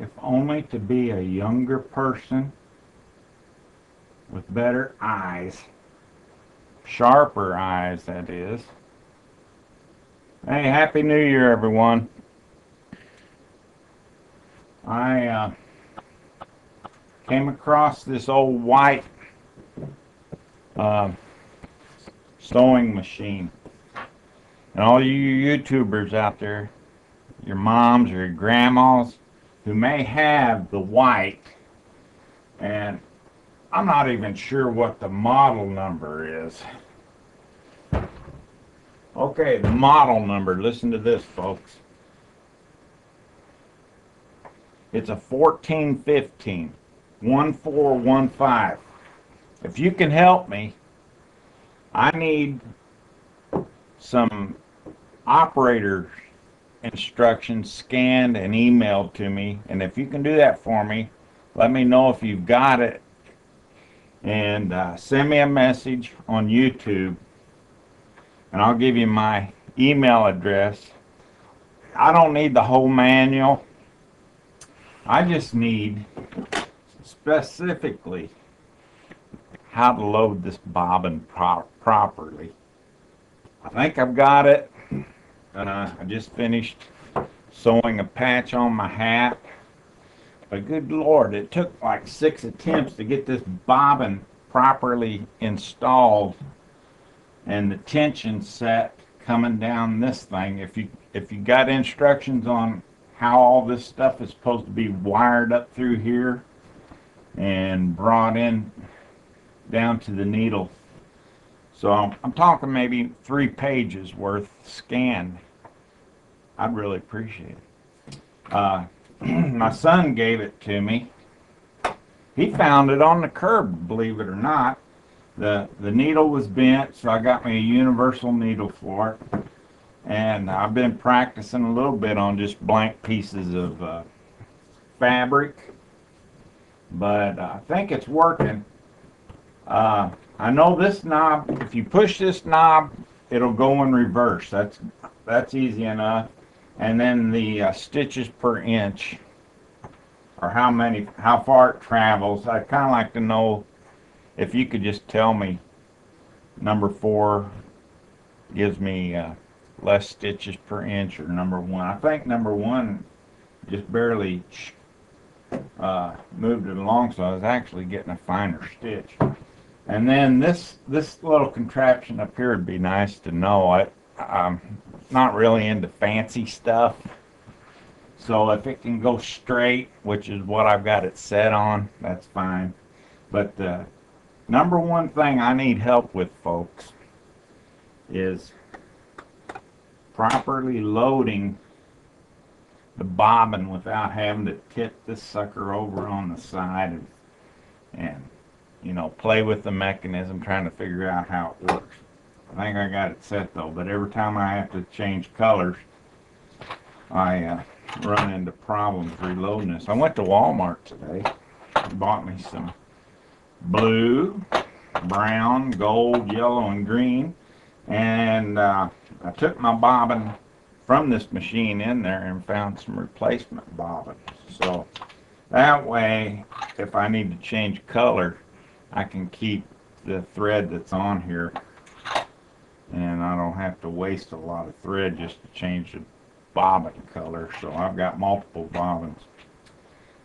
if only to be a younger person with better eyes. Sharper eyes, that is. Hey, Happy New Year, everyone. I uh, came across this old white uh, sewing machine. And all you YouTubers out there, your moms or your grandmas who may have the white, and I'm not even sure what the model number is. Okay, the model number, listen to this, folks. It's a 1415, 1415. If you can help me, I need some operator instructions scanned and emailed to me. And if you can do that for me, let me know if you've got it. And uh, send me a message on YouTube. And I'll give you my email address. I don't need the whole manual. I just need specifically how to load this bobbin pro properly. I think I've got it. Uh, I just finished sewing a patch on my hat. But good Lord, it took like six attempts to get this bobbin properly installed and the tension set coming down this thing. If you if you got instructions on how all this stuff is supposed to be wired up through here and brought in down to the needle. So I'm, talking maybe three pages worth scanned. I'd really appreciate it. Uh, my son gave it to me. He found it on the curb, believe it or not. The, the needle was bent, so I got me a universal needle for it and I've been practicing a little bit on just blank pieces of uh, fabric but I think it's working uh, I know this knob if you push this knob it'll go in reverse that's that's easy enough and then the uh, stitches per inch or how many how far it travels I'd kind of like to know if you could just tell me number four gives me uh, less stitches per inch or number one. I think number one just barely uh, moved it along so I was actually getting a finer stitch. And then this this little contraption up here would be nice to know. I, I'm not really into fancy stuff. So if it can go straight, which is what I've got it set on, that's fine. But the number one thing I need help with, folks, is properly loading the bobbin without having to tip this sucker over on the side and, and you know play with the mechanism trying to figure out how it works. I think I got it set though but every time I have to change colors I uh, run into problems reloading this. I went to Walmart today bought me some blue, brown, gold, yellow, and green and uh, I took my bobbin from this machine in there and found some replacement bobbins. So that way, if I need to change color, I can keep the thread that's on here and I don't have to waste a lot of thread just to change the bobbin color. So I've got multiple bobbins.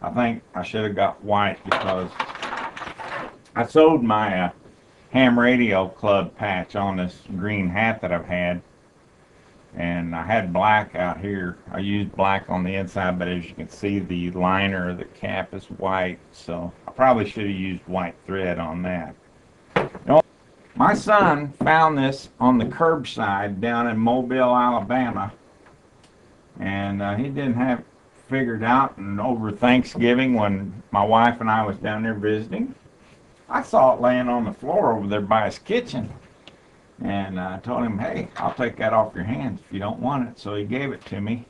I think I should have got white because I sewed my uh, ham radio club patch on this green hat that I've had and I had black out here I used black on the inside but as you can see the liner of the cap is white so I probably should have used white thread on that my son found this on the curbside down in Mobile Alabama and uh, he didn't have figured out and over Thanksgiving when my wife and I was down there visiting I saw it laying on the floor over there by his kitchen. And I told him, hey, I'll take that off your hands if you don't want it. So he gave it to me.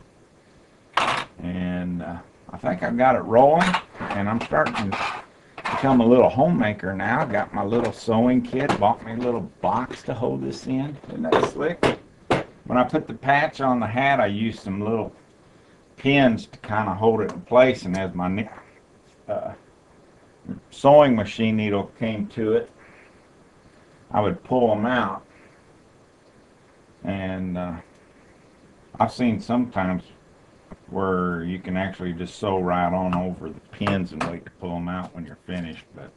And uh, I think I got it rolling. And I'm starting to become a little homemaker now. Got my little sewing kit. Bought me a little box to hold this in. Isn't that slick? When I put the patch on the hat, I used some little pins to kind of hold it in place, and as my uh, sewing machine needle came to it, I would pull them out. And uh, I've seen sometimes where you can actually just sew right on over the pins and wait to pull them out when you're finished. But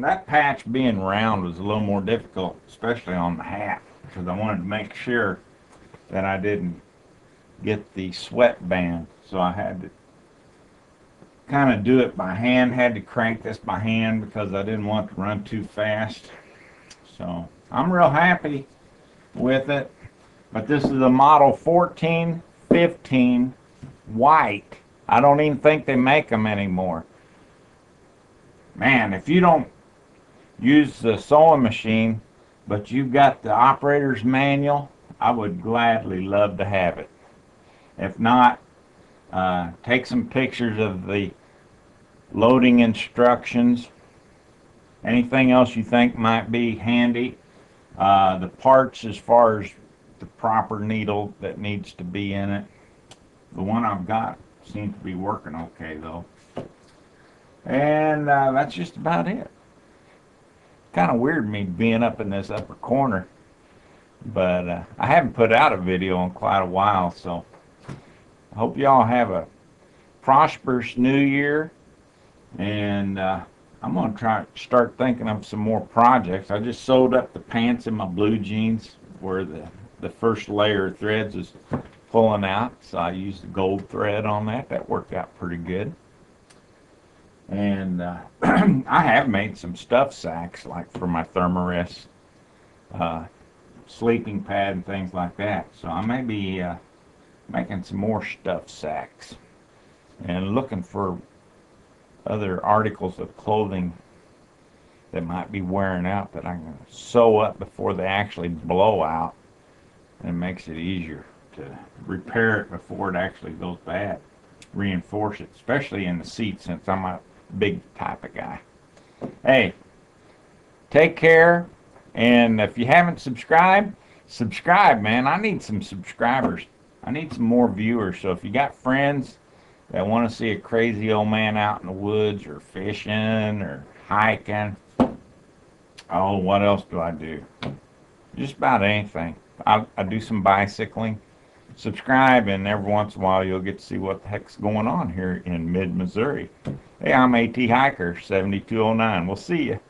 that patch being round was a little more difficult, especially on the hat, because I wanted to make sure that I didn't get the sweat band. So I had to kind of do it by hand, had to crank this by hand because I didn't want to run too fast. So I'm real happy with it. But this is a model 1415 white. I don't even think they make them anymore. Man, if you don't use the sewing machine, but you've got the operator's manual, I would gladly love to have it. If not, uh, take some pictures of the loading instructions. Anything else you think might be handy. Uh, the parts as far as the proper needle that needs to be in it. The one I've got seems to be working okay though. And uh, that's just about it. Kind of weird me being up in this upper corner. But uh, I haven't put out a video in quite a while, so I hope y'all have a prosperous new year. And uh, I'm to try start thinking of some more projects. I just sewed up the pants in my blue jeans where the, the first layer of threads is pulling out. So I used the gold thread on that. That worked out pretty good. And uh, I have made some stuff sacks like for my Thermarest uh, sleeping pad and things like that. So I may be uh, making some more stuff sacks and looking for other articles of clothing that might be wearing out that I can sew up before they actually blow out and it makes it easier to repair it before it actually goes bad. Reinforce it, especially in the seat since I'm a big type of guy. Hey, take care. And if you haven't subscribed, subscribe, man. I need some subscribers. I need some more viewers. So if you got friends that want to see a crazy old man out in the woods or fishing or hiking, oh, what else do I do? Just about anything. I, I do some bicycling. Subscribe, and every once in a while you'll get to see what the heck's going on here in mid Missouri. Hey, I'm AT Hiker 7209. We'll see you.